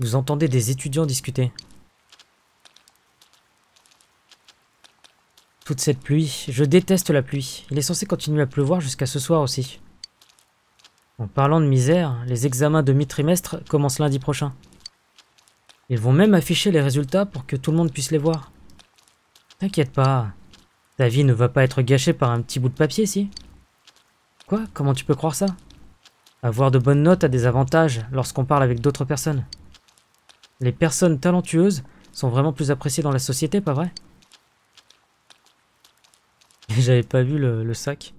Vous entendez des étudiants discuter. Toute cette pluie, je déteste la pluie. Il est censé continuer à pleuvoir jusqu'à ce soir aussi. En parlant de misère, les examens de mi-trimestre commencent lundi prochain. Ils vont même afficher les résultats pour que tout le monde puisse les voir. T'inquiète pas, ta vie ne va pas être gâchée par un petit bout de papier, si? Quoi? Comment tu peux croire ça? Avoir de bonnes notes a des avantages lorsqu'on parle avec d'autres personnes. Les personnes talentueuses sont vraiment plus appréciées dans la société, pas vrai? J'avais pas vu le, sac.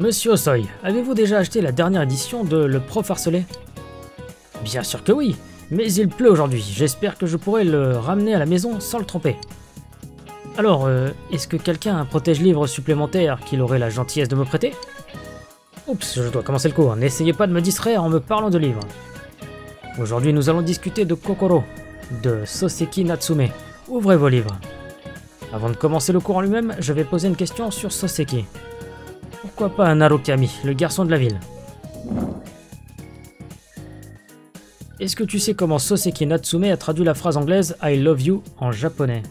Monsieur Osoy, avez-vous déjà acheté la dernière édition de Le Prof Harcelé? Bien sûr que oui, mais il pleut aujourd'hui. J'espère que je pourrai le ramener à la maison sans le tromper. Alors, euh, est-ce que quelqu'un a un protège-livre supplémentaire qu'il aurait la gentillesse de me prêter? Oups, je dois commencer le cours. N'essayez pas de me distraire en me parlant de livres. Aujourd'hui, nous allons discuter de Kokoro, de Soseki Natsume. Ouvrez vos livres. Avant de commencer le cours en lui-même, je vais poser une question sur Soseki. Pourquoi pas un Narukami, le garçon de la ville? Est-ce que tu sais comment Soseki Natsume a traduit la phrase anglaise I love you en japonais?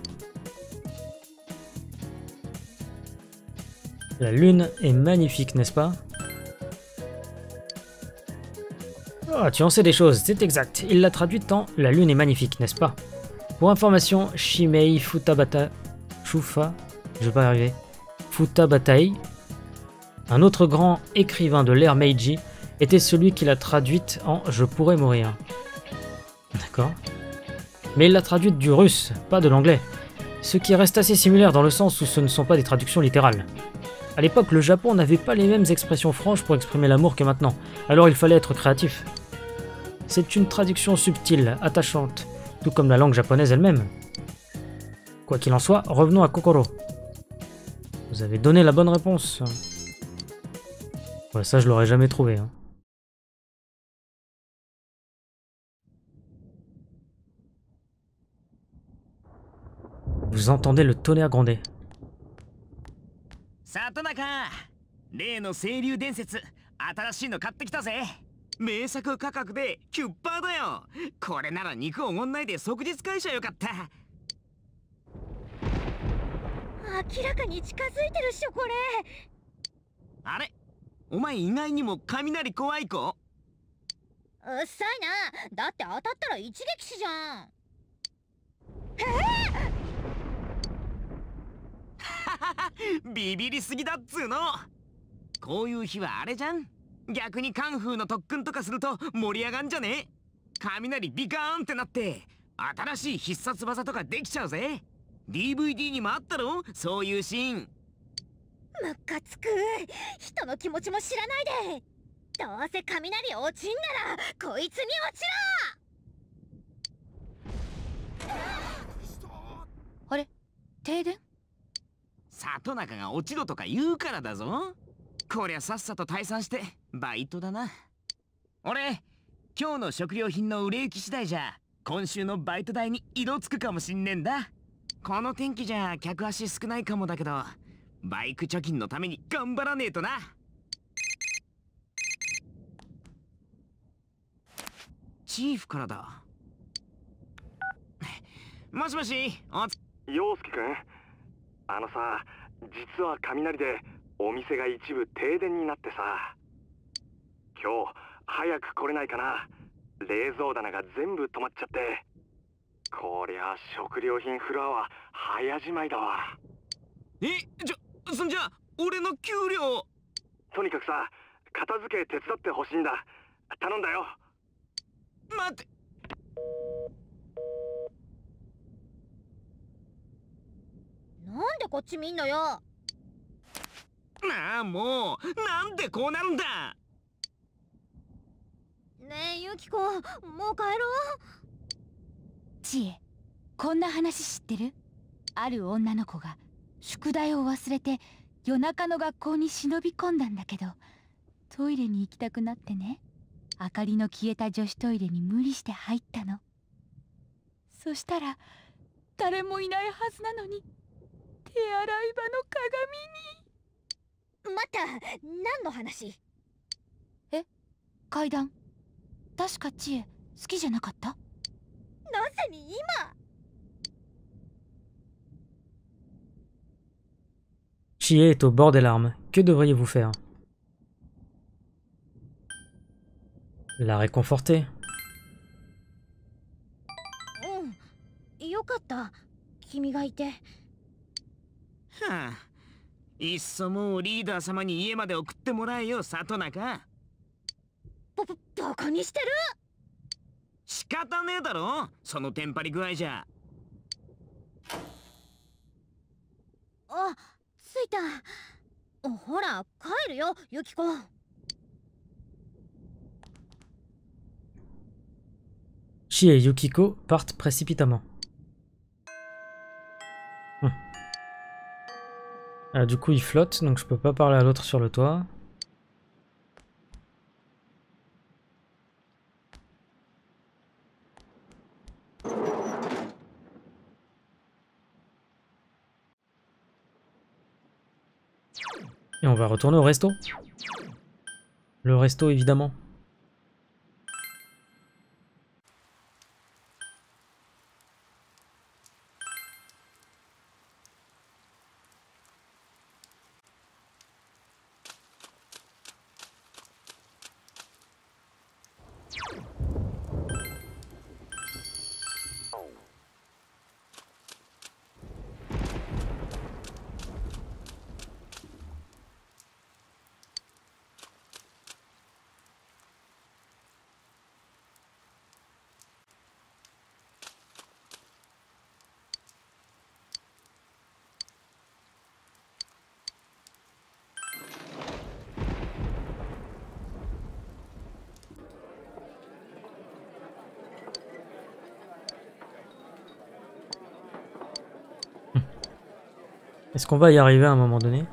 La lune est magnifique, n'est-ce pas? Oh, tu en sais des choses, c'est exact. Il l'a traduite en La lune est magnifique, n'est-ce pas? Pour information, Shimei Futabata... Shufa... Je vais pas y arriver. Futabatai un autre grand écrivain de l'ère Meiji était celui qui l'a traduite en Je pourrais mourir. D'accord Mais il l'a traduite du russe, pas de l'anglais. Ce qui reste assez similaire dans le sens où ce ne sont pas des traductions littérales. À l'époque, le Japon n'avait pas les mêmes expressions franches pour exprimer l'amour que maintenant, alors il fallait être créatif. C'est une traduction subtile, attachante, tout comme la langue japonaise elle-même. Quoi qu'il en soit, revenons à Kokoro. Vous avez donné la bonne réponse. Ouais, ça, je l'aurais jamais trouvé. Hein. Vous entendez le tonnerre gronder. 名作価格でキュッパーだよ。これなら肉おごんないで即日返しゃよかった。明らかに近づいてるっしょこれ。あれ？お前意外にも雷怖い子？うっさいな。だって当たったら一撃死じゃん。えー、ビビりすぎだっつうの。こういう日はあれじゃん逆にカンフーの特訓とかすると盛り上がんじゃね？雷ビカーンってなって新しい必殺技とかできちゃうぜ。DVD にもあったろそういうシーン。ムカつく。人の気持ちも知らないで。どうせ雷落ちんならこいつに落ちろ！あれ？停電？里中が落ちろとか言うからだぞこりゃさっさと退散してバイトだな。俺今日の食料品の売れ行き次第じゃ今週のバイト代に色つくかもしんねんだ。この天気じゃ客足少ないかもだけどバイク貯金のために頑張らねえとな。チーフからだ。もしもしおつ。陽介くん？あのさ実は雷でお店が一部停電になってさ。今日早く来れないかな。冷蔵棚が全部止まっちゃって。こりゃ食料品フロアは早じまいだわ。えちょそんじゃ俺の給料。とにかくさ片付け手伝ってほしいんだ。頼んだよ。待って。なんでこっち見んのよなあもう。なんでこうなるんだ？ねえユキコもう帰ろう。知恵こんな話知ってる？ある女の子が宿題を忘れて夜中の学校に忍び込んだんだけどトイレに行きたくなってね明かりの消えた女子トイレに無理して入ったの。そしたら誰もいないはずなのに手洗い場の鏡に待った何の話 階段確か知恵好きじゃなかったなぜに今 Chie est au bord des larmes. Que devriez-vous faire La réconforter. うんよかった君がいてはあ いっそもうリーダー様に家まで送ってもらえよ里中。バババカにしてる？仕方ねえだろそのテンパり具合じゃ。あ着いた。おほら帰るよユキコ。Chie et Yukiko partent précipitamment. Ah, du coup, il flotte, donc je peux pas parler à l'autre sur le toit. Et on va retourner au resto. Le resto, évidemment. Est-ce qu'on va y arriver à un moment donné?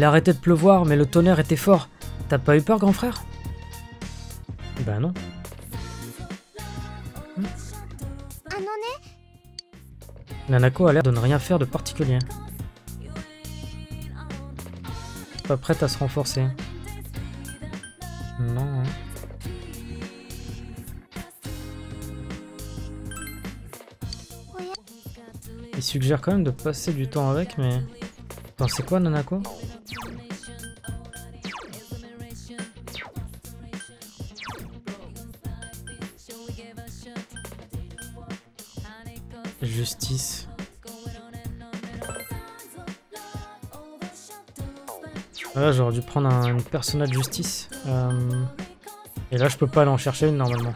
Il arrêtait de pleuvoir, mais le tonnerre était fort. T'as pas eu peur, grand frère? Ben non. Nanako a l'air de ne rien faire de particulier. Pas prête à se renforcer. Non. Hein. Il suggère quand même de passer du temps avec, mais... Attends, c'est quoi Nanako? J'aurais dû prendre un, une persona de justice. Euh, Et là, je peux pas aller en chercher une normalement.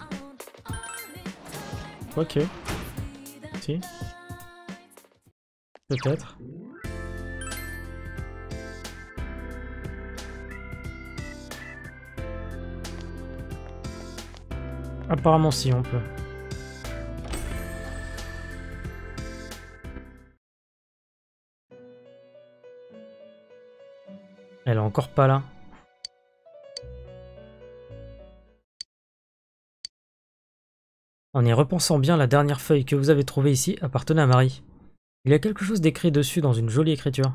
Ok. Si. Peut-être. Apparemment si, on peut. Elle est encore pas là. En y repensant bien, la dernière feuille que vous avez trouvée ici appartenait à Marie. Il y a quelque chose d'écrit dessus dans une jolie écriture.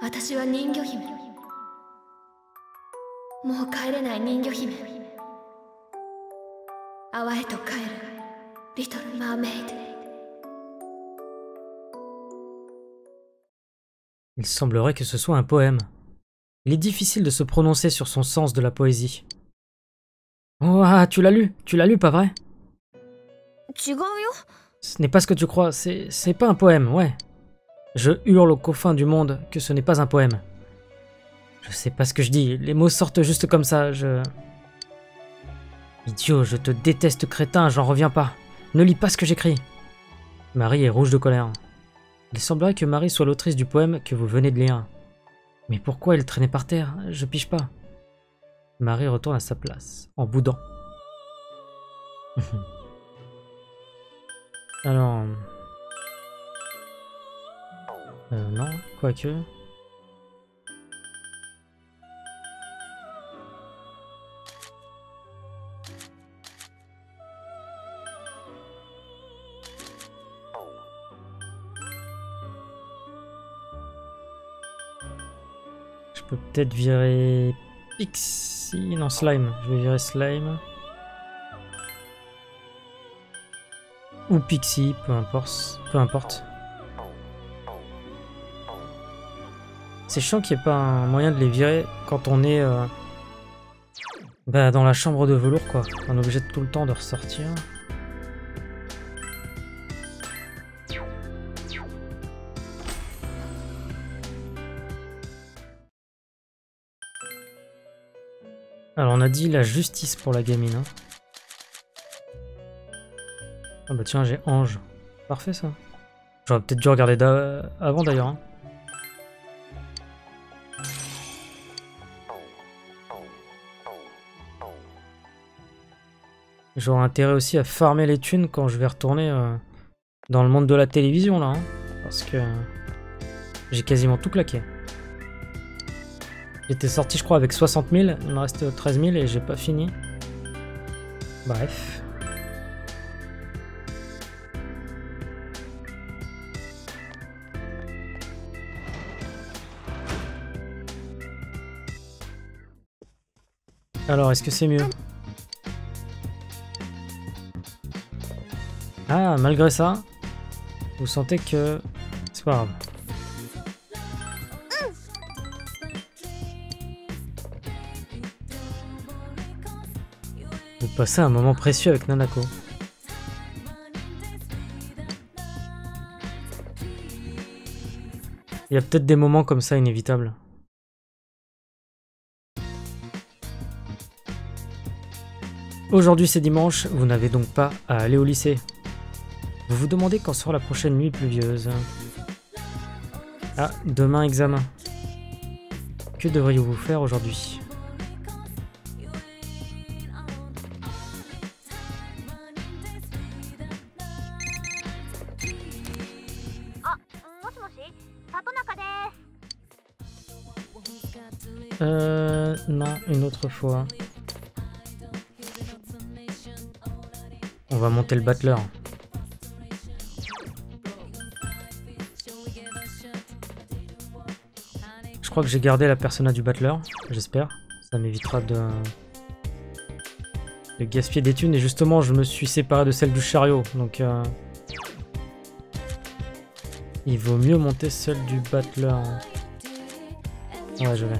歌方ねえ聞いて私の声を叫んでいるこの声を私はここにいる血を声に変えて世界の果てで叫んでいる私は人魚姫もう帰れない人魚姫泡へと帰るリトル・マーメイド Il semblerait que ce soit un poème. Il est difficile de se prononcer sur son sens de la poésie. Oh, ah, tu l'as lu Tu l'as lu, pas vrai 違うよ Ce n'est pas ce que tu crois, c'est c'est pas un poème, ouais. Je hurle aux confins du monde que ce n'est pas un poème. Je sais pas ce que je dis, les mots sortent juste comme ça, je... Idiot, je te déteste crétin, j'en reviens pas. Ne lis pas ce que j'écris. Marie est rouge de colère. Il semblerait que Marie soit l'autrice du poème que vous venez de lire. Mais pourquoi il traînait par terre? Je pige pas. Marie retourne à sa place, en boudant. Alors... Euh, non, quoique... Je peux peut-être virer Pixie, non Slime, je vais virer Slime. Ou Pixie, peu importe. Peu importe. C'est chiant qu'il n'y ait pas un moyen de les virer quand on est euh, bah, dans la chambre de velours quoi. On est obligé de tout le temps de ressortir. Alors on a dit la justice pour la gamine. Hein. Ah bah tiens j'ai ange. Parfait ça. J'aurais peut-être dû regarder avant d'ailleurs. Hein. J'aurai intérêt aussi à farmer les thunes quand je vais retourner euh, dans le monde de la télévision là. Hein, parce que j'ai quasiment tout claqué. J'étais sorti je crois avec 60 000, il me reste 13 000 et j'ai pas fini. Bref. Alors, est-ce que c'est mieux? Ah, malgré ça, vous sentez que c'est pas grave. Vous passez un moment précieux avec Nanako. Il y a peut-être des moments comme ça inévitables. Aujourd'hui c'est dimanche, vous n'avez donc pas à aller au lycée. Vous vous demandez quand sera la prochaine nuit pluvieuse. Ah, demain examen. Que devriez-vous faire aujourd'hui? Euh... Non, une autre fois. On va monter le battler. Je crois que j'ai gardé la persona du battler, j'espère. Ça m'évitera de... de gaspiller des thunes. Et justement, je me suis séparé de celle du chariot, donc... Euh, il vaut mieux monter celle du battler. Ouais, je vais.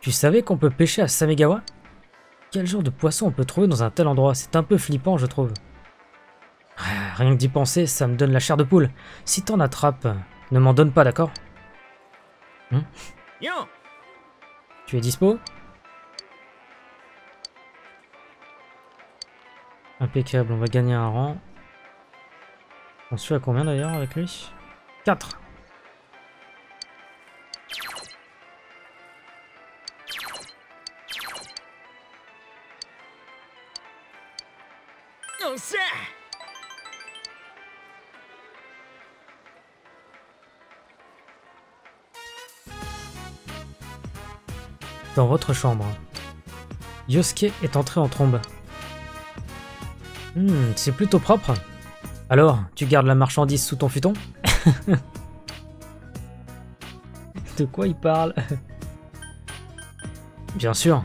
Tu savais qu'on peut pêcher à Samegawa? Quel genre de poisson on peut trouver dans un tel endroit? C'est un peu flippant, je trouve. Ah, rien que d'y penser, ça me donne la chair de poule. Si t'en attrapes, ne m'en donne pas, d'accord? Hmm? Tu es dispo? Impeccable, on va gagner un rang. On suit à combien d'ailleurs avec lui? 4 Dans votre chambre. Yosuke est entré en trombe. Hmm, c'est plutôt propre. Alors, tu gardes la marchandise sous ton futon? De quoi il parle? Bien sûr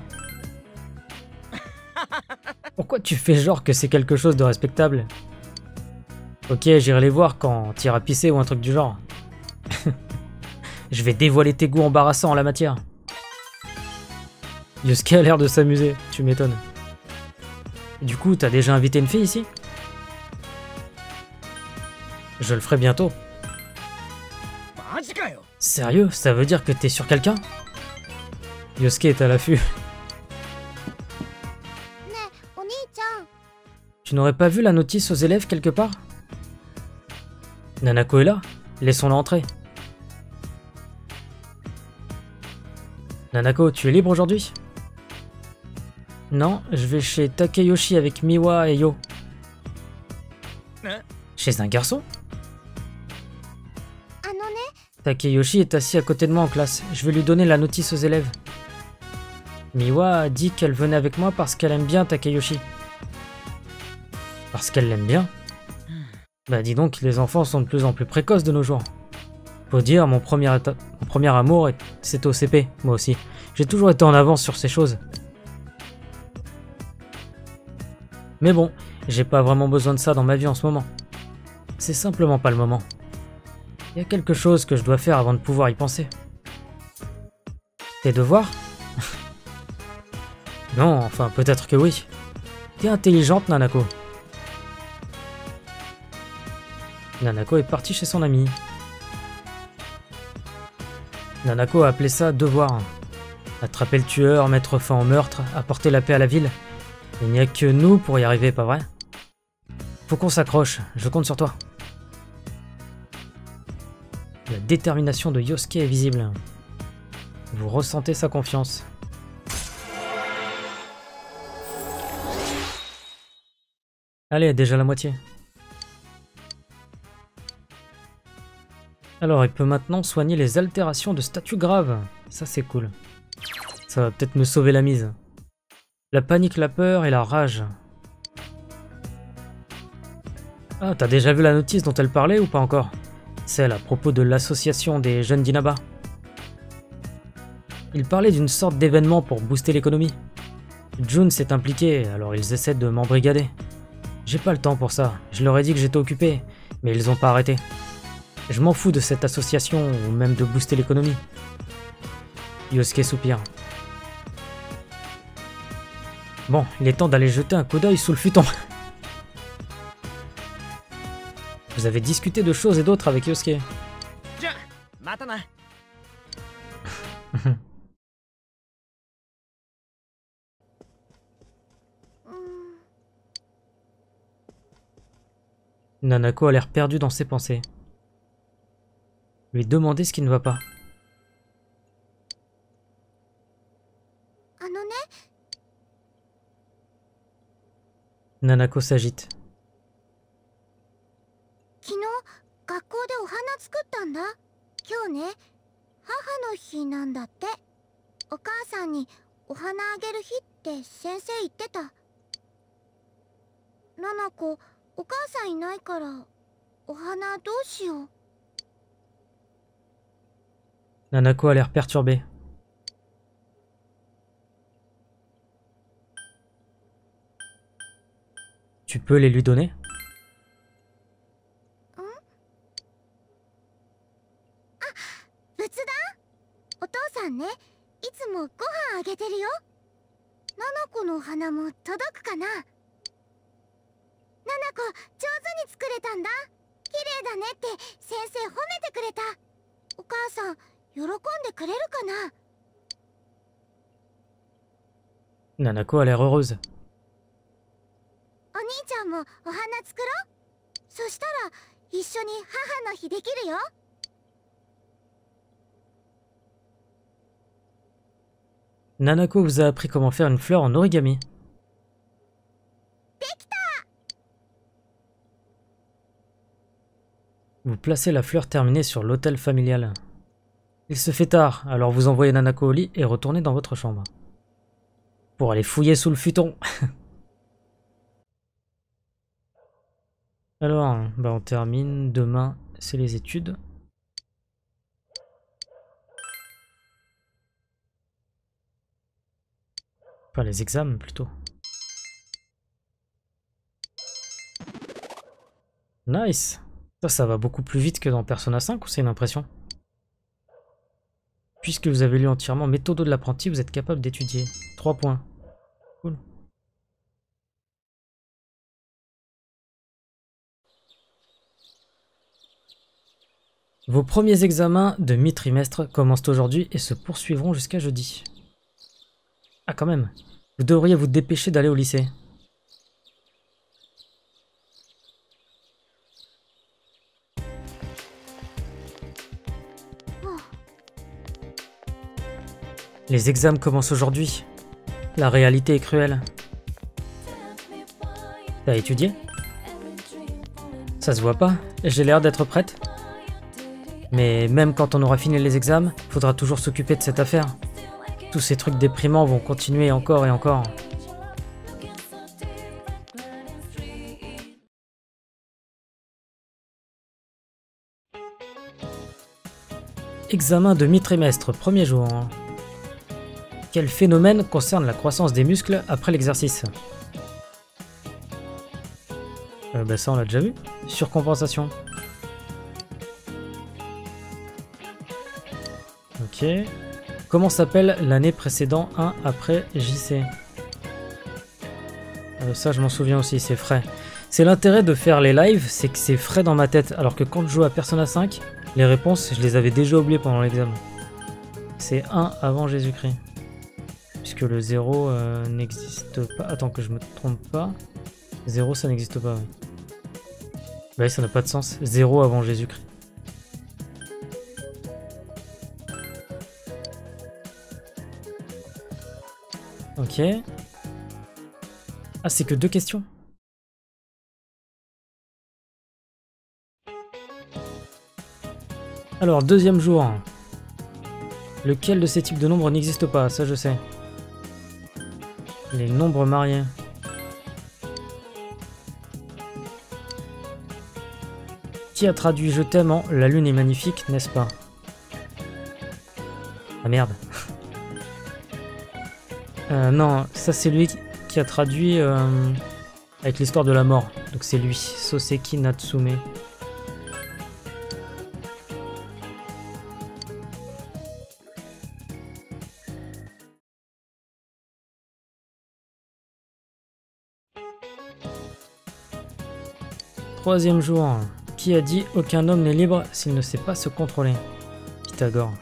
tu fais genre que c'est quelque chose de respectable. Ok, j'irai les voir quand t'iras pisser ou un truc du genre. Je vais dévoiler tes goûts embarrassants en la matière. Yusuke a l'air de s'amuser, tu m'étonnes. Du coup, t'as déjà invité une fille ici? Je le ferai bientôt. Sérieux Ça veut dire que t'es sur quelqu'un? Yosuke est à l'affût. Tu n'aurais pas vu la notice aux élèves quelque part? Nanako est là, laissons-la entrer. Nanako, tu es libre aujourd'hui? Non, je vais chez Takeyoshi avec Miwa et Yo. Hein chez un garçon? Ah, Takeyoshi est assis à côté de moi en classe. Je vais lui donner la notice aux élèves. Miwa a dit qu'elle venait avec moi parce qu'elle aime bien Takeyoshi. Parce qu'elle l'aime bien Bah dis donc, les enfants sont de plus en plus précoces de nos jours. Faut dire, mon premier, mon premier amour, est- c'était au CP, moi aussi. J'ai toujours été en avance sur ces choses. Mais bon, j'ai pas vraiment besoin de ça dans ma vie en ce moment. C'est simplement pas le moment. Il y a quelque chose que je dois faire avant de pouvoir y penser. Tes devoirs? Non, enfin peut-être que oui. T'es intelligente, Nanako. Nanako est partie chez son ami. Nanako a appelé ça devoir. Attraper le tueur, mettre fin au meurtre, apporter la paix à la ville. Il n'y a que nous pour y arriver, pas vrai? Faut qu'on s'accroche, je compte sur toi. La détermination de Yosuke est visible. Vous ressentez sa confiance. Allez, déjà la moitié. Alors, il peut maintenant soigner les altérations de statut grave. Ça, c'est cool. Ça va peut-être me sauver la mise. La panique, la peur et la rage. Ah, t'as déjà vu la notice dont elle parlait ou pas encore? Celle à propos de l'association des jeunes d'Inaba. Il parlait d'une sorte d'événement pour booster l'économie. June s'est impliqué, alors ils essaient de m'embrigader. J'ai pas le temps pour ça, je leur ai dit que j'étais occupé, mais ils ont pas arrêté. Je m'en fous de cette association ou même de booster l'économie. Yosuke soupire. Bon, il est temps d'aller jeter un coup d'œil sous le futon. Vous avez discuté de choses et d'autres avec Yosuke. Nanako a l'air perdu dans ses pensées. Lui demander ce qui ne va pas. Nanako s'agite. Nanako, お母さんいないからお花どうしよう。Nanako a l'air perturbée. Tu peux les lui donner 仏壇お父さんねいつもご飯あげてるよナナコのお花も届くかなナナコ上手に作れたんだ綺麗だねって先生褒めてくれたお母さん喜んでくれるかな Nanako a l'air heureuse. お兄ちゃんもお花作ろうそしたら一緒に母の日できるよ Nanako vous a appris comment faire une fleur en origami. Vous placez la fleur terminée sur l'autel familial. Il se fait tard, alors vous envoyez Nanako au lit et retournez dans votre chambre. Pour aller fouiller sous le futon. alors, bah on termine. Demain, c'est les études. Enfin, les examens plutôt. Nice Ça, ça va beaucoup plus vite que dans Persona 5 ou c'est une impression? Puisque vous avez lu entièrement Méthodo de l'apprenti, vous êtes capable d'étudier. 3 points. Cool. Vos premiers examens de mi-trimestre commencent aujourd'hui et se poursuivront jusqu'à jeudi. Ah quand même, vous devriez vous dépêcher d'aller au lycée. Les examens commencent aujourd'hui. La réalité est cruelle. T'as étudié? Ça se voit pas, j'ai l'air d'être prête. Mais même quand on aura fini les examens, faudra toujours s'occuper de cette affaire. Tous ces trucs déprimants vont continuer encore et encore. Examen de mi-trimestre, premier jour. Quel phénomène concerne la croissance des muscles après l'exercice euh, bah ça on l'a déjà vu. Surcompensation. Ok. Comment s'appelle l'année précédant 1 après JC euh, Ça je m'en souviens aussi, c'est frais. C'est l'intérêt de faire les lives, c'est que c'est frais dans ma tête, alors que quand je joue à Persona 5, les réponses, je les avais déjà oubliées pendant l'examen. C'est 1 avant Jésus-Christ. Puisque le 0 euh, n'existe pas. Attends que je me trompe pas. 0 ça n'existe pas, oui. Bah ça n'a pas de sens. 0 avant Jésus-Christ. Ok. Ah, c'est que deux questions Alors, deuxième jour. Lequel de ces types de nombres n'existe pas? Ça, je sais. Les nombres mariés. Qui a traduit Je t'aime en La lune est magnifique, n'est-ce pas? Ah merde. euh, non, ça c'est lui qui a traduit euh, avec l'histoire de la mort. Donc c'est lui, Soseki Natsume. Troisième jour. Qui a dit aucun homme n'est libre s'il ne sait pas se contrôler Pythagore.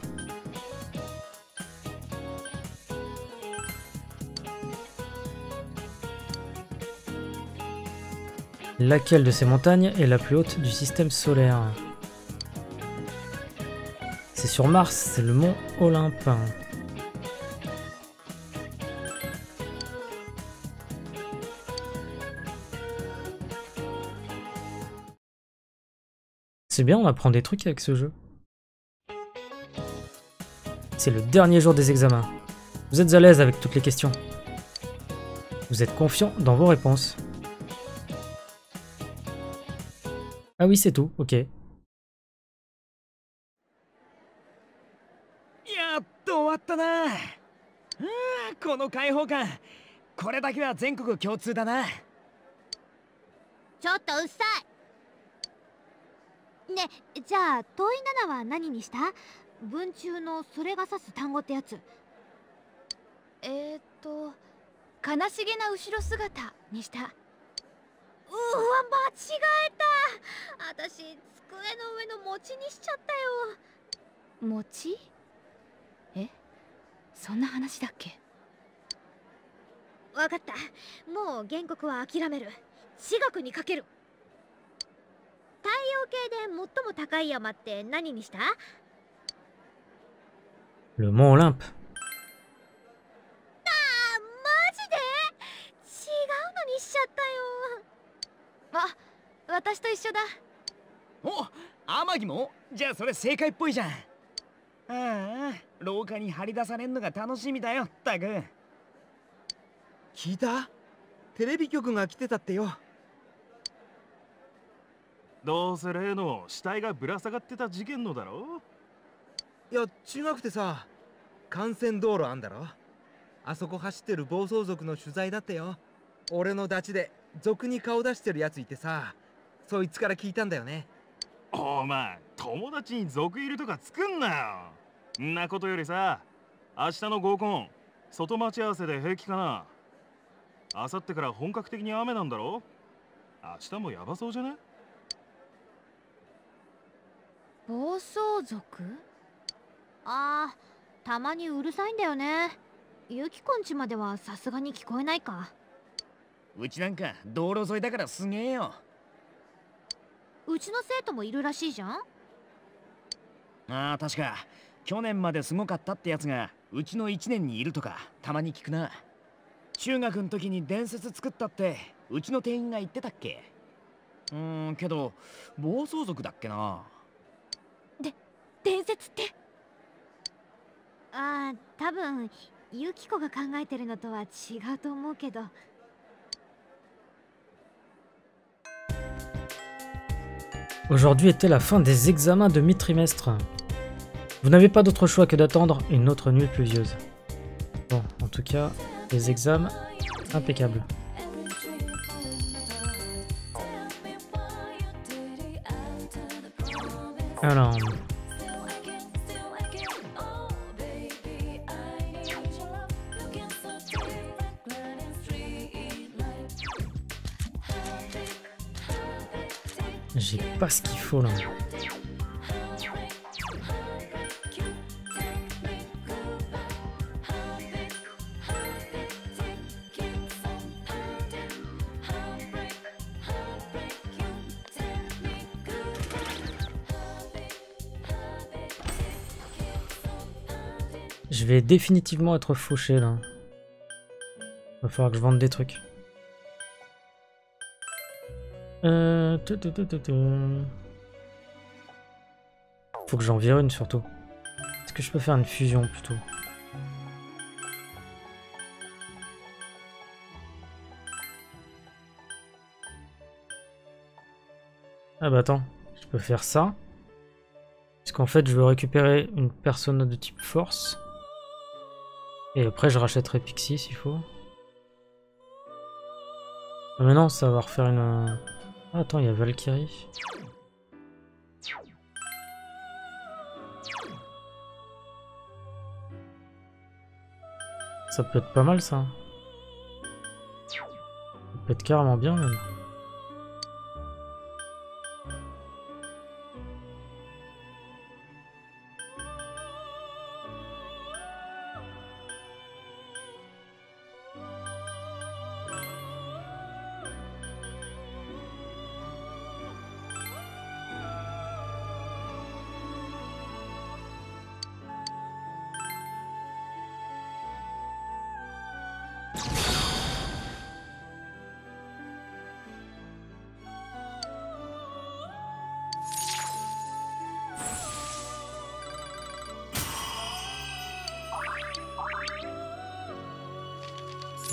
Laquelle de ces montagnes est la plus haute du système solaire? C'est sur Mars, c'est le mont Olympe. C'est bien, on apprend des trucs avec ce jeu. C'est le dernier jour des examens. Vous êtes à l'aise avec toutes les questions? Vous êtes confiant dans vos réponses? Ah oui, c'est tout, ok. ねじゃあ問い7は何にした？文中のそれが指す単語ってやつ。えー、っと悲しげな後ろ姿にした。うわ間違えた。私机の上の餅にしちゃったよ。餅？え？そんな話だっけ？わかった。もう原告は諦める。私学にかける太陽系で最も高い山って何にした？Le mont Olympe. あーマジで？違うのにしちゃったよ。あ私と一緒だ。お天城も？じゃあそれ正解っぽいじゃん。ああ廊下に張り出されんのが楽しみだよったく。聞いた？テレビ局が来てたってよどうせ例の？死体がぶら下がってた事件のだろ？いや違くてさ幹線道路あんだろ？あそこ走ってる暴走族の取材だってよ。俺のダチで族に顔出してるやついてさそいつから聞いたんだよね。お前友達に族いるとか作んなよ。んなことよりさ明日の合コン外待ち合わせで平気かな？明後日から本格的に雨なんだろ？明日もヤバそうじゃね？暴走族？ああたまにうるさいんだよね。ユキコんちまではさすがに聞こえないか。うちなんか道路沿いだからすげえよ。うちの生徒もいるらしいじゃん。ああ確か。去年まですごかったってやつがうちの1年にいるとかたまに聞くな。中学の時に伝説作ったってうちの店員が言ってたっけ。うーんけど暴走族だっけな伝説ってああ多分ユキコが考えてるのとは違うと思うけど Aujourd'hui était la fin des examens de mi-trimestre. Vous n'avez pas d'autre choix que d'attendre une autre nuit pluvieuse. Bon, en tout cas, les examens, impeccables. Alors... pas ce qu'il faut là. Je vais définitivement être fauché là. Va falloir que je vende des trucs. Euh... Faut que j'en vire une surtout. Est-ce que je peux faire une fusion plutôt? Ah bah attends, je peux faire ça. Parce qu'en fait je veux récupérer une persona de type force. Et après je rachèterai Pixie s'il faut. Ah mais non, ça va refaire une... Ah, attends, il y a Valkyrie. Ça peut être pas mal ça. Ça peut être carrément bien même.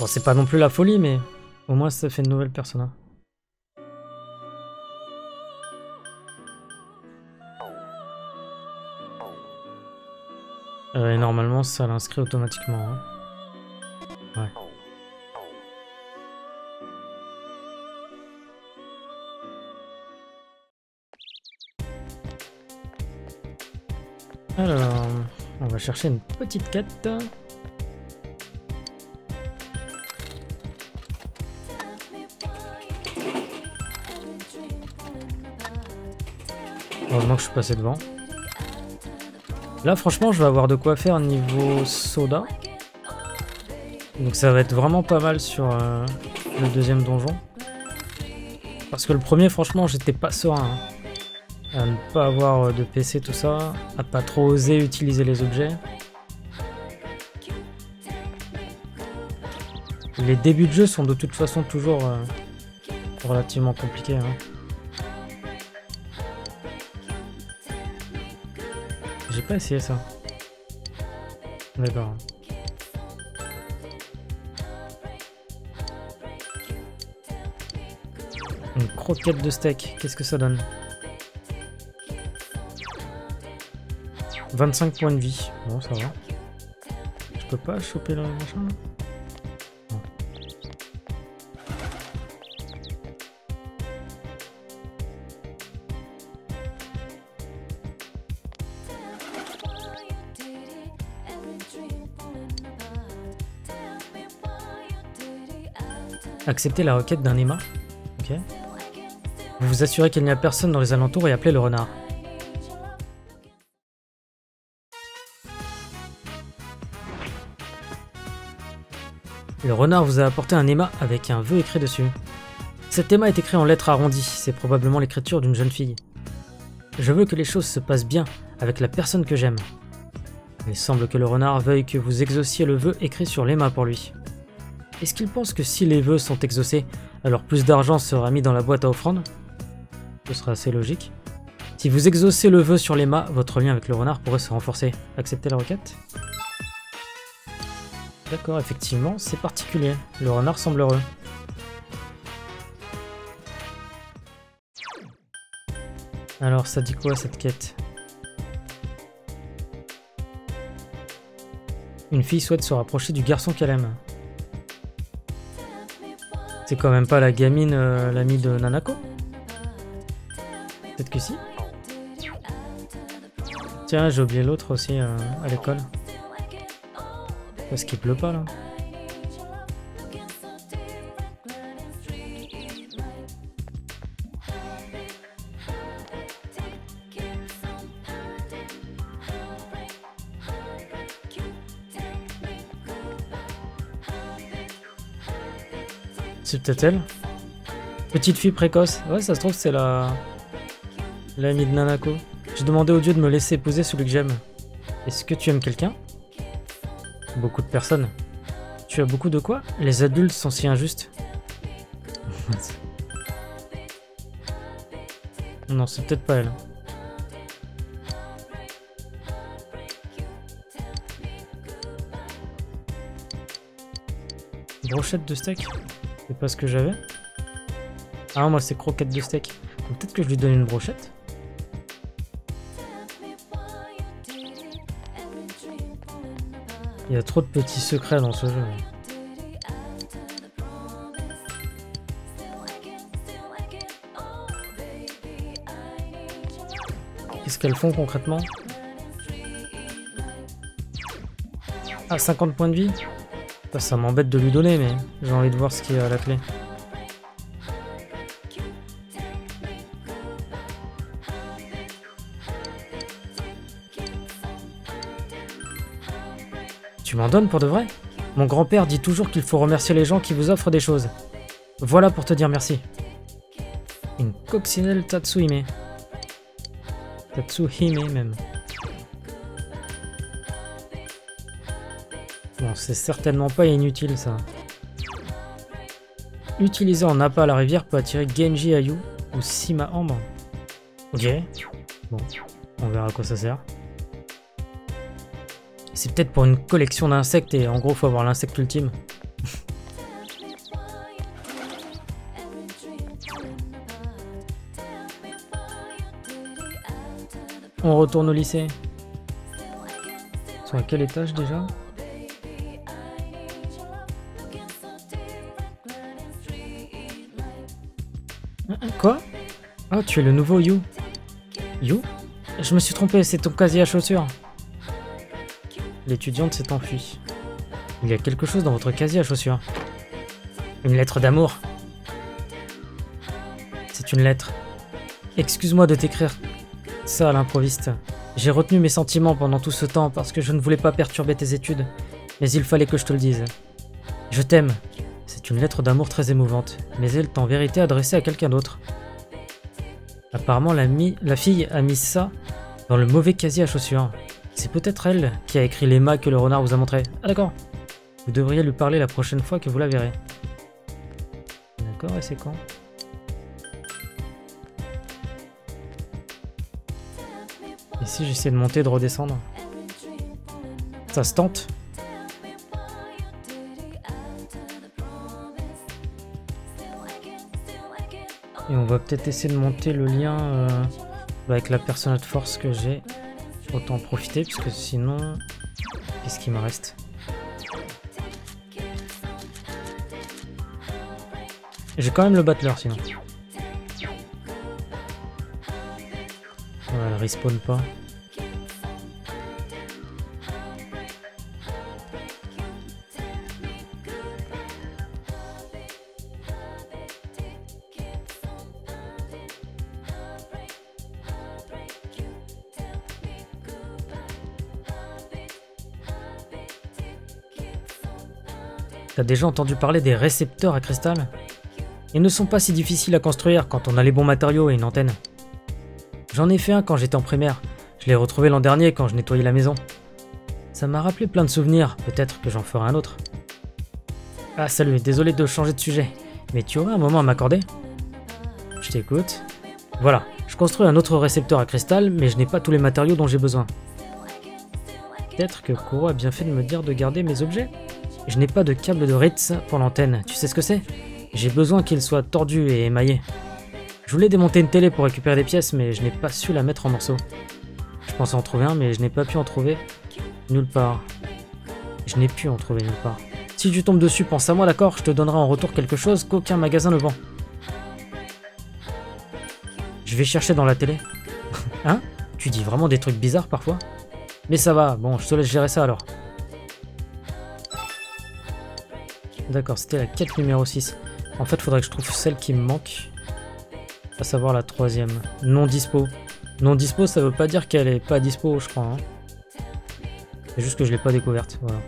C'est pas non plus la folie, mais au moins ça fait une nouvelle persona. Euh, et normalement, ça l'inscrit automatiquement. hein. Ouais. Alors, on va chercher une petite quête. Que je suis passé devant. Là, franchement, je vais avoir de quoi faire niveau soda. Donc ça va être vraiment pas mal sur euh, le deuxième donjon. Parce que le premier, franchement, j'étais pas serein. hein. À ne pas avoir euh, de PC, tout ça. À pas trop oser utiliser les objets. Les débuts de jeu sont de toute façon toujours euh, relativement compliqués. hein. Pas essayé ça. D'accord. Une croquette de steak, qu'est-ce que ça donne? 25 points de vie. Bon, ça va. Je peux pas choper le machin Acceptez la requête d'un aimant. Ok. Vous vous assurez qu'il n'y a personne dans les alentours et appelez le renard. Le renard vous a apporté un éma avec un vœu écrit dessus. Cet éma est écrit en lettres arrondies, c'est probablement l'écriture d'une jeune fille. Je veux que les choses se passent bien avec la personne que j'aime. Il semble que le renard veuille que vous exauciez le vœu écrit sur l'éma pour lui. Est-ce qu'il pense que si les vœux sont exaucés, alors plus d'argent sera mis dans la boîte à offrande Ce sera assez logique. Si vous exaucez le vœu sur l'éma, votre lien avec le renard pourrait se renforcer. Acceptez la requête? D'accord, effectivement, c'est particulier. Le renard semble heureux. Alors, ça dit quoi cette quête? Une fille souhaite se rapprocher du garçon qu'elle aime. C'est quand même pas la gamine, euh, l'amie de Nanako Peut-être que si. Tiens, j'ai oublié l'autre aussi euh, à l'école. Parce qu'il pleut pas là. Peut-être elle Petite fille précoce. Ouais, ça se trouve, c'est la. l'amie de Nanako. J'ai demandé au dieu de me laisser épouser celui que j'aime. Est-ce que tu aimes quelqu'un? Beaucoup de personnes. Tu as beaucoup de quoi? Les adultes sont si injustes. non, c'est peut-être pas elle. Brochette de steak? C'est pas ce que j'avais Ah, moi c'est croquette de steak. Peut-être que je lui donne une brochette Il y a trop de petits secrets dans ce jeu. Qu'est-ce qu'elles font concrètement? Ah, 50 points de vie? Ça, ça m'embête de lui donner, mais j'ai envie de voir ce qu'il y a à la clé. Tu m'en donnes pour de vrai? Mon grand-père dit toujours qu'il faut remercier les gens qui vous offrent des choses. Voilà pour te dire merci. Une coccinelle Tatsuhime. Tatsuhime même. C'est certainement pas inutile ça. Utiliser en appât à la rivière peut attirer Genji Ayu ou Sima Ambre. Ok. Bon, on verra à quoi ça sert. C'est peut-être pour une collection d'insectes et en gros faut avoir l'insecte ultime. On retourne au lycée. Ils sont à quel étage déjà? Quoi Oh, tu es le nouveau You. You Je me suis trompé, c'est ton casier à chaussures. L'étudiante s'est enfuie. Il y a quelque chose dans votre casier à chaussures. Une lettre d'amour. C'est une lettre. Excuse-moi de t'écrire ça à l'improviste. J'ai retenu mes sentiments pendant tout ce temps parce que je ne voulais pas perturber tes études, mais il fallait que je te le dise. Je t'aime. C'est une lettre d'amour très émouvante, mais elle est en vérité adressée à quelqu'un d'autre. Apparemment, la, fille a mis ça dans le mauvais casier à chaussures. C'est peut-être elle qui a écrit les mains que le renard vous a montré. Ah d'accord. Vous devriez lui parler la prochaine fois que vous la verrez. D'accord, et c'est quand? Si j'essaie de monter, de redescendre Ça se tente? Et on va peut-être essayer de monter le lien euh, avec la personne de force que j'ai. Autant en profiter, puisque sinon... Qu'est-ce qui me reste? J'ai quand même le battler sinon. Elle respawn pas. Déjà entendu parler des récepteurs à cristal? Ils ne sont pas si difficiles à construire quand on a les bons matériaux et une antenne. J'en ai fait un quand j'étais en primaire. Je l'ai retrouvé l'an dernier quand je nettoyais la maison. Ça m'a rappelé plein de souvenirs, peut-être que j'en ferai un autre. Ah salut, désolé de changer de sujet, mais tu aurais un moment à m'accorder? Je t'écoute. Voilà, je construis un autre récepteur à cristal, mais je n'ai pas tous les matériaux dont j'ai besoin. Peut-être que Kuro a bien fait de me dire de garder mes objets? Je n'ai pas de câble de Ritz pour l'antenne, tu sais ce que c'est? J'ai besoin qu'il soit tordu et émaillé. Je voulais démonter une télé pour récupérer des pièces, mais je n'ai pas su la mettre en morceaux. Je pensais en trouver un, mais je n'ai pas pu en trouver nulle part. Je n'ai pu en trouver nulle part. Si tu tombes dessus, pense à moi, d'accord? Je te donnerai en retour quelque chose qu'aucun magasin ne vend. Je vais chercher dans la télé. hein? Tu dis vraiment des trucs bizarres parfois? Mais ça va, bon, je te laisse gérer ça alors. D'accord, c'était la quête numéro 6. En fait, faudrait que je trouve celle qui me manque. À savoir la troisième. Non dispo. Non dispo, ça veut pas dire qu'elle est pas dispo, je crois. Hein. C'est juste que je l'ai pas découverte, voilà.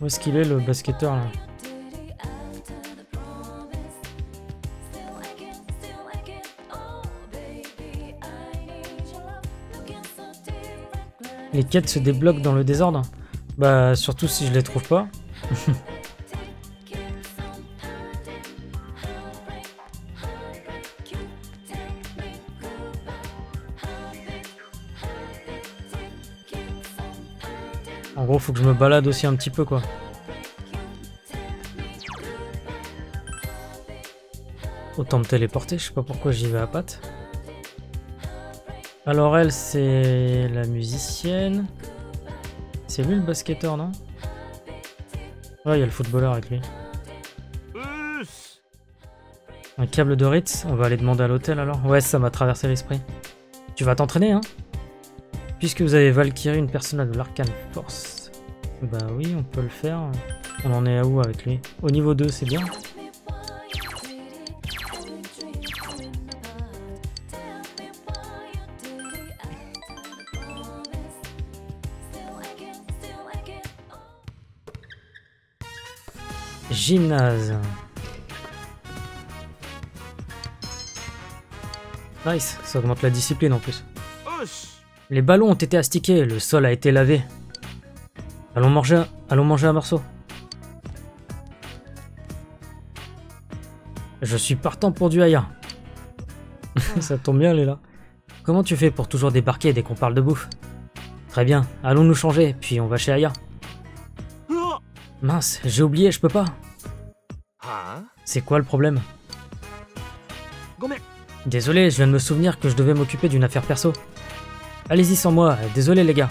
Où est-ce qu'il est le basketteur là? Les quêtes se débloquent dans le désordre Bah surtout si je les trouve pas. En gros, faut que je me balade aussi un petit peu, quoi. Autant me téléporter, je sais pas pourquoi j'y vais à pattes. Alors elle, c'est la musicienne. C'est lui le basketteur, non? Ouais, il y a le footballeur avec lui. Un câble de Ritz? On va aller demander à l'hôtel alors Ouais, ça m'a traversé l'esprit. Tu vas t'entraîner, hein? Puisque vous avez Valkyrie, une personne de l'Arcane Force. Bah oui, on peut le faire. On en est à où avec lui? Au niveau 2, c'est bien. Gymnase. Nice, ça augmente la discipline en plus. Les ballons ont été astiqués, le sol a été lavé. Allons manger, allons manger un morceau. Je suis partant pour du Aya. Ça tombe bien, elle là. Comment tu fais pour toujours débarquer dès qu'on parle de bouffe? Très bien, allons nous changer, puis on va chez Aya. Mince, j'ai oublié, je peux pas. C'est quoi le problème Désolé, je viens de me souvenir que je devais m'occuper d'une affaire perso. Allez-y sans moi, désolé les gars.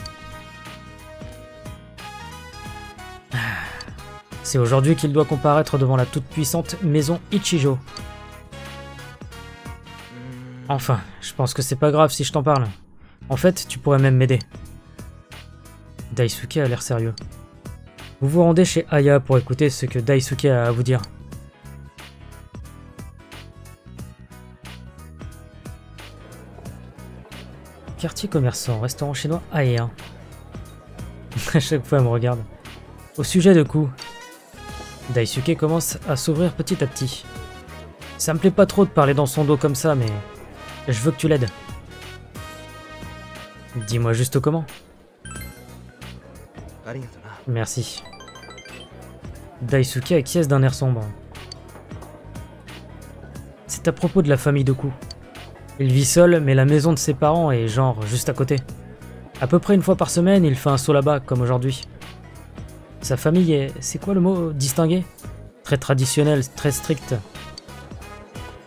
C'est aujourd'hui qu'il doit comparaître devant la toute-puissante maison Ichijo. Enfin, je pense que c'est pas grave si je t'en parle. En fait, tu pourrais même m'aider. Daisuke a l'air sérieux. Vous vous rendez chez Aya pour écouter ce que Daisuke a à vous dire. Quartier commerçant, restaurant chinois Aya. à chaque fois, elle me regarde. Au sujet de coup, Daisuke commence à s'ouvrir petit à petit. Ça me plaît pas trop de parler dans son dos comme ça, mais je veux que tu l'aides. Dis-moi juste comment. Merci. Daisuke acquiesce d'un air sombre. C'est à propos de la famille Doku. Il vit seul, mais la maison de ses parents est genre juste à côté. À peu près une fois par semaine, il fait un saut là-bas, comme aujourd'hui. Sa famille est... c'est quoi le mot Distingué? Très traditionnel, très strict.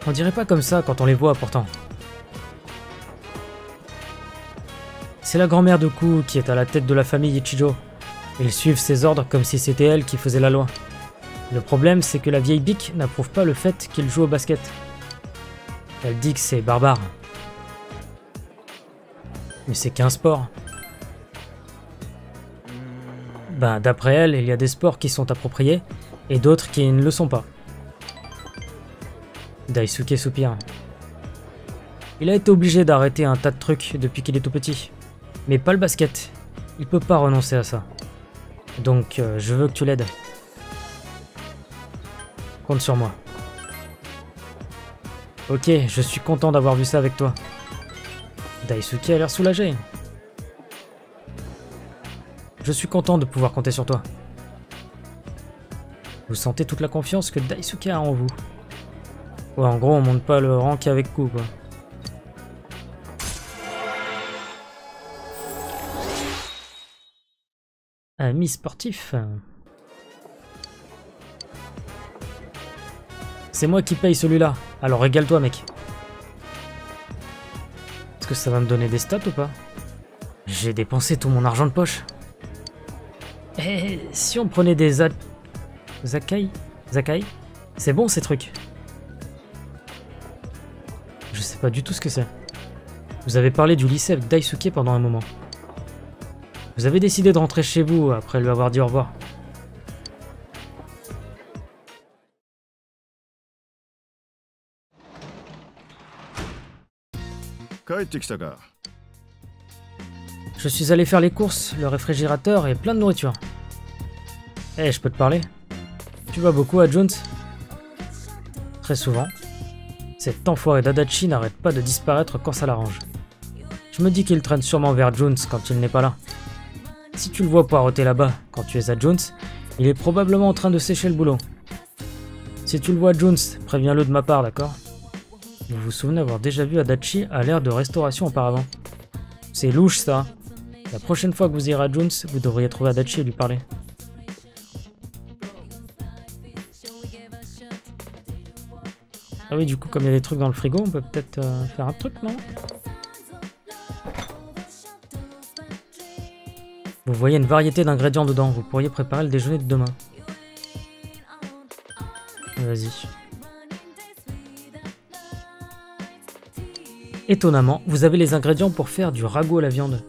On dirait pas comme ça quand on les voit pourtant. C'est la grand-mère de Ku qui est à la tête de la famille Ichijo. Ils suivent ses ordres comme si c'était elle qui faisait la loi. Le problème, c'est que la vieille Bic n'approuve pas le fait qu'il joue au basket. Elle dit que c'est barbare. Mais c'est qu'un sport. Ben, d'après elle, il y a des sports qui sont appropriés et d'autres qui ne le sont pas. Daisuke soupire. Il a été obligé d'arrêter un tas de trucs depuis qu'il est tout petit. Mais pas le basket. Il peut pas renoncer à ça. Donc euh, je veux que tu l'aides. Compte sur moi. Ok, je suis content d'avoir vu ça avec toi. Daisuke a l'air soulagé. Je suis content de pouvoir compter sur toi. Vous sentez toute la confiance que Daisuke a en vous. Ouais, en gros, on monte pas le rang qu'avec coup, quoi. Ami sportif. C'est moi qui paye celui-là. Alors régale-toi, mec. Est-ce que ça va me donner des stats ou pas? J'ai dépensé tout mon argent de poche. Eh, si on prenait des za... Zakai? Zakai? C'est bon ces trucs. Je sais pas du tout ce que c'est. Vous avez parlé du lycée avec Daisuke pendant un moment. Vous avez décidé de rentrer chez vous après lui avoir dit au revoir. Je suis allé faire les courses, le réfrigérateur est plein de nourriture. Eh, je peux te parler? Tu vas beaucoup à Jones? Très souvent. Cet enfoiré d'Adachi n'arrête pas de disparaître quand ça l'arrange. Je me dis qu'il traîne sûrement vers Jones quand il n'est pas là. Si tu le vois poireauter là-bas quand tu es à Jones, il est probablement en train de sécher le boulot. Si tu le vois Jones, préviens-le de ma part, d'accord? Vous vous souvenez avoir déjà vu Adachi à l'ère de restauration auparavant C'est louche ça La prochaine fois que vous irez à Jones, vous devriez trouver Adachi et lui parler. Ah oui, du coup, comme il y a des trucs dans le frigo, on peut peut-être euh, faire un truc, non? Vous voyez une variété d'ingrédients dedans, vous pourriez préparer le déjeuner de demain. Vas-y. Étonnamment, vous avez les ingrédients pour faire du ragoût à la viande.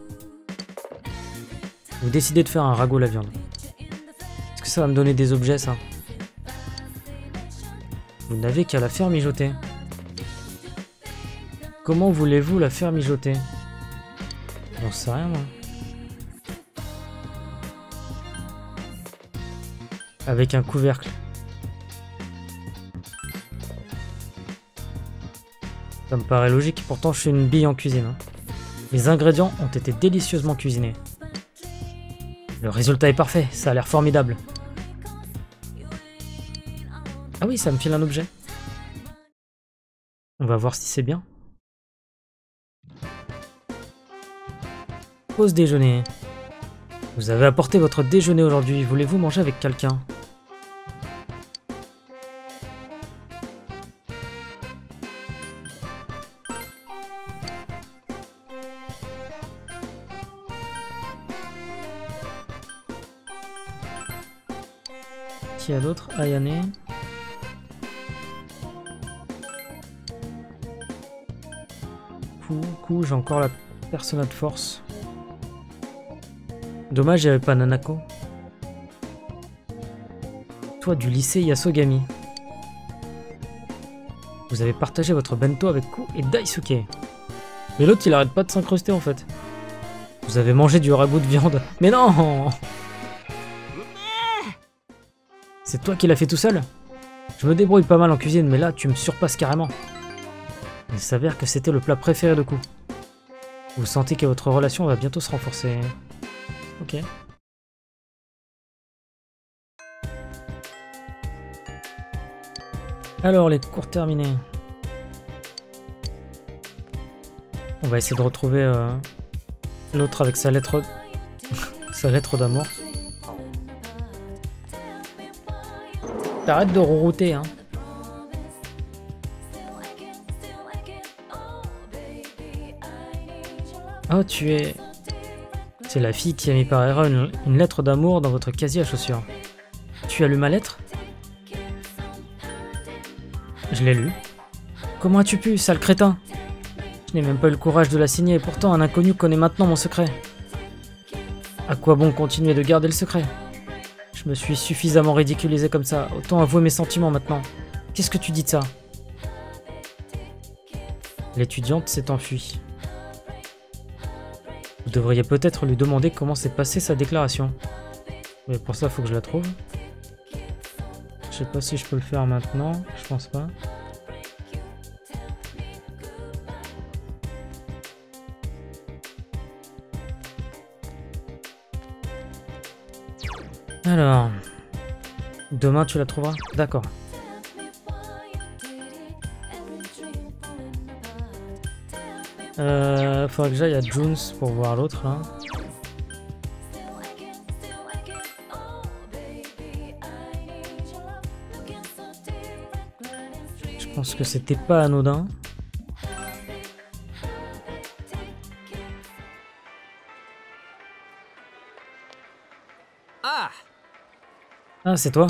Vous décidez de faire un ragoût à la viande. Est-ce que ça va me donner des objets, ça? Vous n'avez qu'à la faire mijoter. Comment voulez-vous la faire mijoter? J'en sais rien, moi. avec un couvercle. Ça me paraît logique, pourtant je suis une bille en cuisine. Hein. Les ingrédients ont été délicieusement cuisinés. Le résultat est parfait, ça a l'air formidable. Ah oui, ça me file un objet. On va voir si c'est bien. Pause déjeuner. Vous avez apporté votre déjeuner aujourd'hui, voulez-vous manger avec quelqu'un? Qui a d'autre Ayane. Coucou, j'ai encore la persona de force. Dommage, il n'y avait pas Nanako. Toi du lycée Yasogami. Vous avez partagé votre bento avec Ku et Daisuke. Mais l'autre, il arrête pas de s'incruster en fait. Vous avez mangé du ragoût de viande. Mais non C'est toi qui l'as fait tout seul Je me débrouille pas mal en cuisine, mais là, tu me surpasses carrément. Il s'avère que c'était le plat préféré de Ku. Vous sentez que votre relation va bientôt se renforcer. Ok. Alors, les cours terminés. On va essayer de retrouver euh, l'autre avec sa lettre... sa lettre d'amour. T'arrêtes de rourouter, hein. Oh, tu es... C'est la fille qui a mis par erreur une, lettre d'amour dans votre casier à chaussures. Tu as lu ma lettre? Je l'ai lu. Comment as-tu pu, sale crétin? Je n'ai même pas eu le courage de la signer et pourtant un inconnu connaît maintenant mon secret. À quoi bon continuer de garder le secret? Je me suis suffisamment ridiculisé comme ça, autant avouer mes sentiments maintenant. Qu'est-ce que tu dis de ça? L'étudiante s'est enfuie. Vous devriez peut-être lui demander comment s'est passée sa déclaration. Mais pour ça, faut que je la trouve. Je sais pas si je peux le faire maintenant. Je pense pas. Alors. Demain, tu la trouveras D'accord. Euh, faudrait que j'aille à Jones pour voir l'autre là. Je pense que c'était pas anodin. Ah, c'est toi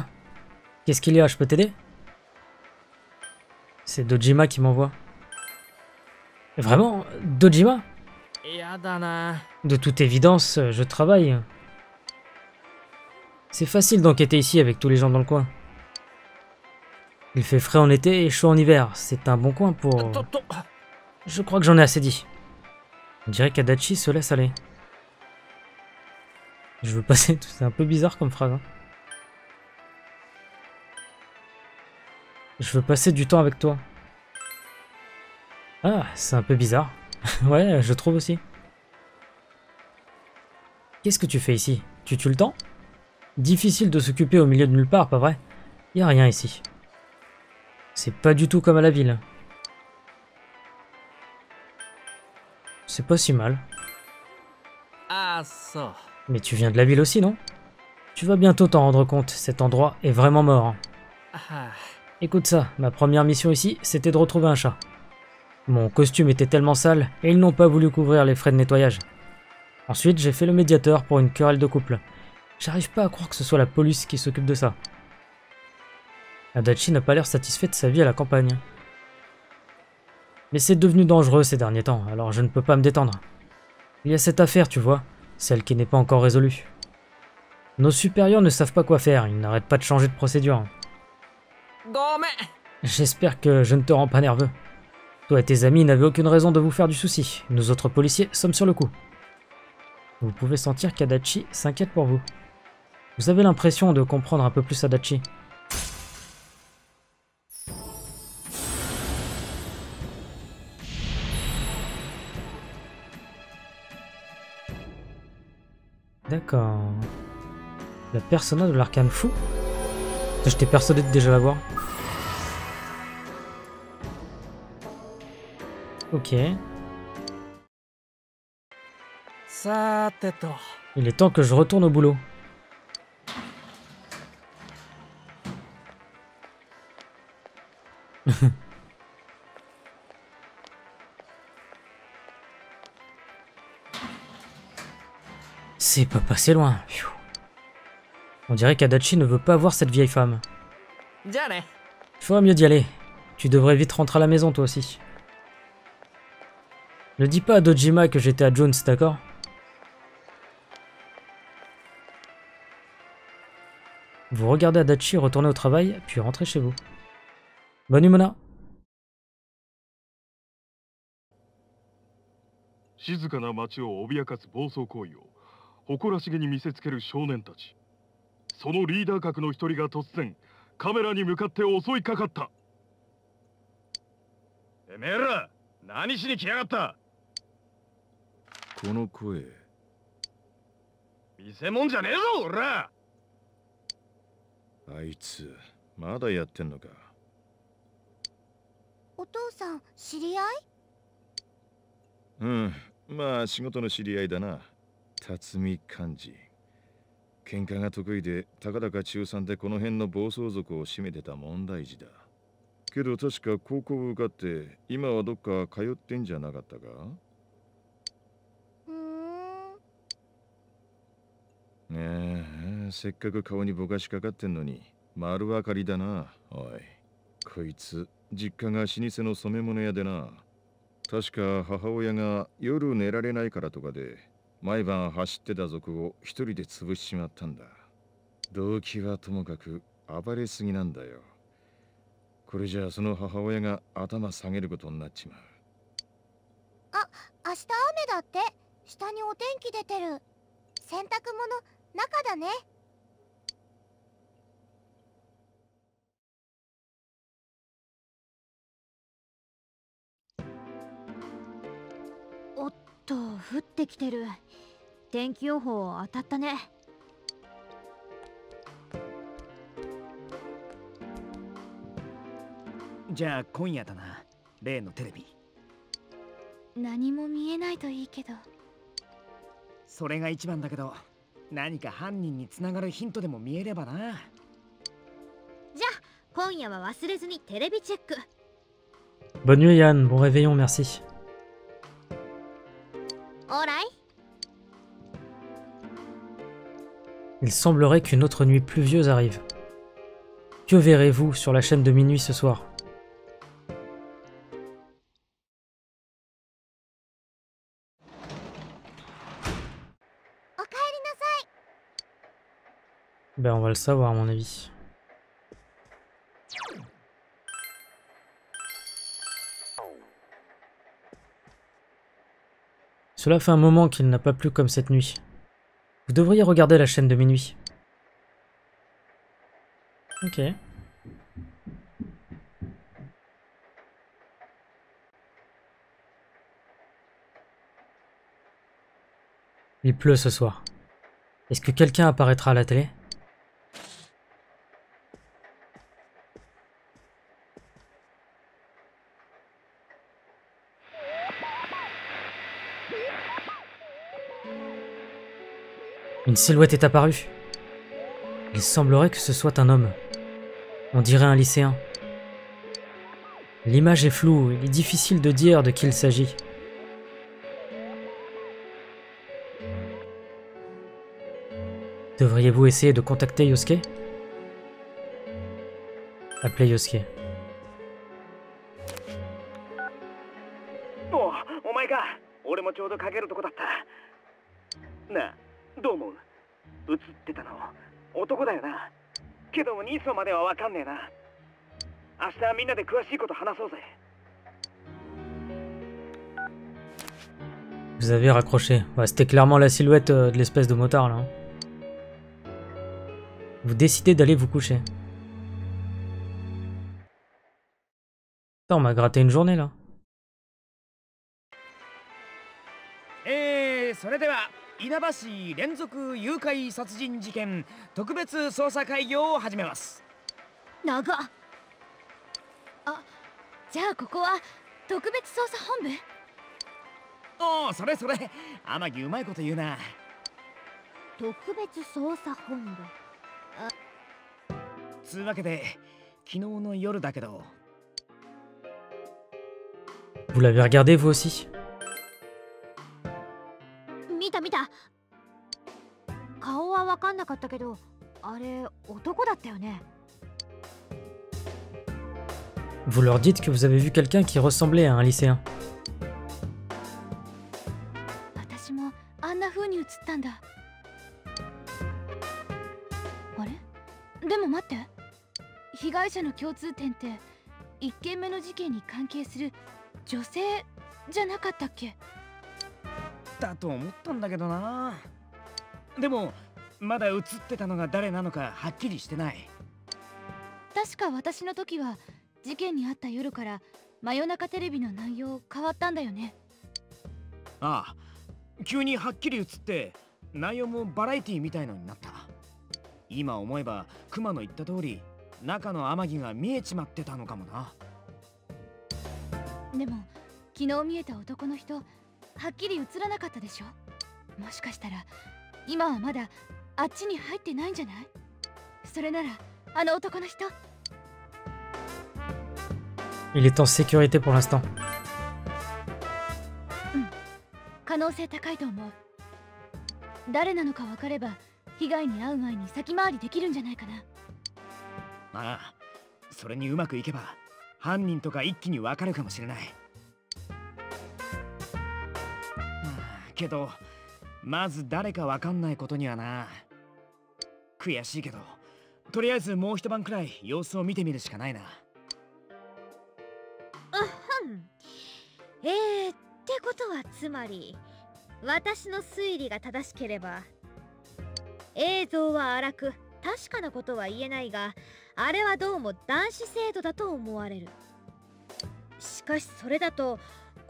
Qu'est-ce qu'il y a? Je peux t'aider? C'est Dojima qui m'envoie. Vraiment? Dojima? De toute évidence, je travaille. C'est facile d'enquêter ici avec tous les gens dans le coin. Il fait frais en été et chaud en hiver. C'est un bon coin pour... Je crois que j'en ai assez dit. On dirait qu'Adachi se laisse aller. Je veux passer... C'est un peu bizarre comme phrase. Hein. Je veux passer du temps avec toi. Ah, c'est un peu bizarre. ouais, je trouve aussi. Qu'est-ce que tu fais ici? Tu tues le temps? Difficile de s'occuper au milieu de nulle part, pas vrai? Y a rien ici. C'est pas du tout comme à la ville. C'est pas si mal. Ah ça. Mais tu viens de la ville aussi, non? Tu vas bientôt t'en rendre compte, cet endroit est vraiment mort. Hein. Ah. Écoute ça, ma première mission ici, c'était de retrouver un chat. Mon costume était tellement sale, et ils n'ont pas voulu couvrir les frais de nettoyage. Ensuite, j'ai fait le médiateur pour une querelle de couple. J'arrive pas à croire que ce soit la police qui s'occupe de ça. Adachi n'a pas l'air satisfait de sa vie à la campagne. Mais c'est devenu dangereux ces derniers temps, alors je ne peux pas me détendre. Il y a cette affaire, tu vois, celle qui n'est pas encore résolue. Nos supérieurs ne savent pas quoi faire, ils n'arrêtent pas de changer de procédure. J'espère que je ne te rends pas nerveux. Toi et tes amis n'avez aucune raison de vous faire du souci. Nous autres policiers sommes sur le coup. Vous pouvez sentir qu'Adachi s'inquiète pour vous. Vous avez l'impression de comprendre un peu plus Adachi. D'accord. La persona de l'arcane fou J'étais persuadé de déjà l'avoir. Ok. Il est temps que je retourne au boulot. C'est pas passé loin. On dirait qu'Adachi ne veut pas voir cette vieille femme. Il faudrait mieux d'y aller. Tu devrais vite rentrer à la maison toi aussi. Ne dis pas à Dojima que j'étais à Jones, d'accord? Vous regardez Adachi retourner au travail, puis rentrez chez vous. Bonne nuit, Mona そのリーダー格の一人が突然カメラに向かって襲いかかった。てめえら何しに来やがった？この声。見せ物じゃねえぞ俺ら！あいつまだやってんのか？お父さん知り合い？うんまあ仕事の知り合いだな。辰巳寛治喧嘩が得意でたかだか中3でこの辺の暴走族を占めてた問題児だ。けど確か高校を受かって今はどっか通ってんじゃなかったか？うーん。ねえせっかく顔にぼかしかかってんのに。丸分かりだな。おい。こいつ実家が老舗の染め物屋でな。確か母親が夜寝られないからとかで毎晩走ってた族を一人で潰しちまったんだ。動機はともかく暴れすぎなんだよ。これじゃあその母親が頭下げることになっちまう。あ明日雨だって。下にお天気出てる。洗濯物中だね。と降ってきてる。天気予報当たったね。じゃあ今夜だな。例のテレビ。何も見えないといいけど。それが一番だけど何か犯人につながるヒントでも見えればな。じゃあ今夜は忘れずにテレビチェック。Bonne nuit Yann, bon réveillon, merci. Il semblerait qu'une autre nuit pluvieuse arrive. Que verrez-vous sur la chaîne de minuit ce soir? Ben on va le savoir à mon avis. Cela fait un moment qu'il n'a pas plu comme cette nuit. Vous devriez regarder la chaîne de minuit. Ok. Il pleut ce soir. Est-ce que quelqu'un apparaîtra à la télé? Une silhouette est apparue. Il semblerait que ce soit un homme. On dirait un lycéen. L'image est floue, il est difficile de dire de qui il s'agit. Devriez-vous essayer de contacter Yosuke? Appelez Yosuke. Oh, どかけるとこだったなあどう思う映ってたの男だよなけどニーソまではわかんねえな明日みんなで詳しいこと話そうぜ Vous avez raccroché. Ouais, C'était clairement la silhouette euh, de l'espèce de motard là. hein. Vous décidez d'aller vous coucher. Putain, on m'a gratté une journée là. えー、それでは 稲葉市連続誘拐殺人事件特別捜査会議を始めます。長っ。あじゃあここは特別捜査本部？おおそれそれ。天城うまいこと言うな。特別捜査本部？つうわけで昨日の夜だけど。Vous l'avez regardé vous aussi? 分かんなかったけどあれ男だったよね？Vous leur dites que vous avez vu quelqu'un qui ressemblait à un lycéen. 私もあんな風に映ったんだ。あれ？でも待って。被害者の共通点って1件目の事件に関係する女性じゃなかったっけ？だと思ったんだけどな。でもまだ映ってたのが誰なのかはっきりしてない。確か私の時は事件にあった夜から真夜中テレビの内容変わったんだよね。ああ急にはっきり映って内容もバラエティみたいのになった。今思えば熊の言った通り中の天城が見えちまってたのかもな。でも昨日見えた男の人はっきり映らなかったでしょ？もしかしたら今はまだあっちに入ってないんじゃない？それならあの男の人。Il est en sécurité pour l'instant. 可能性高いと思う。誰なのか分かれば被害に遭う前に先回りできるんじゃないかな。ああそれにうまくいけば犯人とか一気にわかるかもしれない。はあけどまず誰かわかんないことにはな悔しいけどとりあえずもう一晩くらい様子を見てみるしかないな。うん。えー、ってことはつまり私の推理が正しければ映像は荒く確かなことは言えないがあれはどうも男子生徒だと思われる。しかしそれだと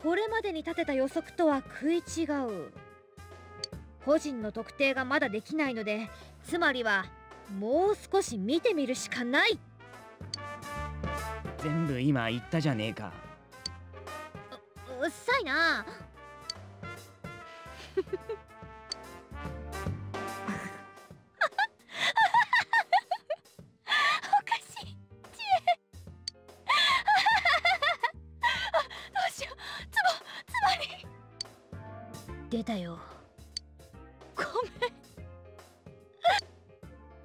これまでに立てた予測とは食い違う。個人の特定がまだできないのでつまりはもう少し見てみるしかない。う全部今言ったじゃねえか。うっさいな。おかしい。知恵あどうしよう。つぼつまり。出たよ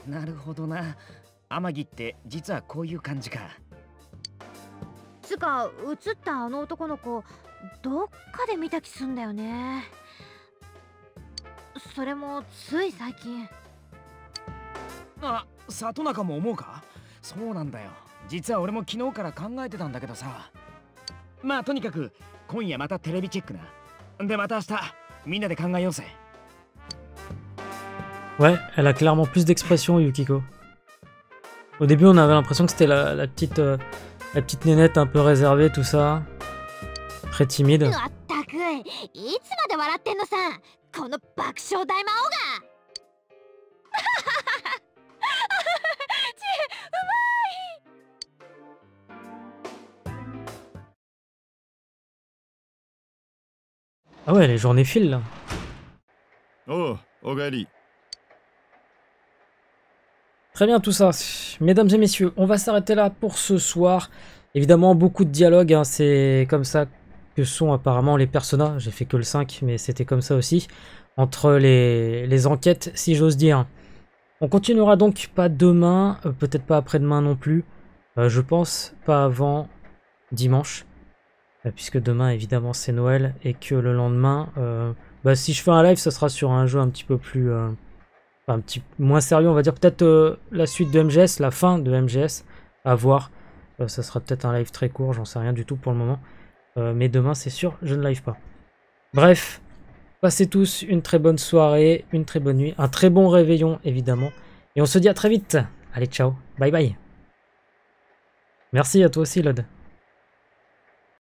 なるほどな。天城って実はこういう感じか。つか映ったあの男の子どっかで見た気すんだよね。それもつい最近。あ里中も思うか？そうなんだよ。実は俺も昨日から考えてたんだけどさ。まあとにかく今夜またテレビチェックな。でまた明日みんなで考えようぜ Ouais, elle a clairement plus d'expression, Yukiko. Au début, on avait l'impression que c'était la, petite euh, la petite nénette un peu réservée, tout ça. Très timide. Ah ouais, les journées filent là. Oh, Ogali. Très bien tout ça. Mesdames et messieurs, on va s'arrêter là pour ce soir. Évidemment, beaucoup de dialogues, hein, c'est comme ça que sont apparemment les personnages. J'ai fait que le 5, mais c'était comme ça aussi. Entre les, enquêtes, si j'ose dire. On continuera donc pas demain, euh, peut-être pas après-demain non plus. Euh, je pense pas avant dimanche. Euh, puisque demain, évidemment, c'est Noël. Et que le lendemain, bah, si je fais un live, ce sera sur un jeu un petit peu plus... un petit moins sérieux, on va dire peut-être euh, la suite de MGS, la fin de MGS, à voir. Euh, ça sera peut-être un live très court, j'en sais rien du tout pour le moment. Euh, mais demain, c'est sûr, je ne live pas. Bref, passez tous une très bonne soirée, une très bonne nuit, un très bon réveillon évidemment. Et on se dit à très vite. Allez, ciao, bye bye. Merci à toi aussi, Lod.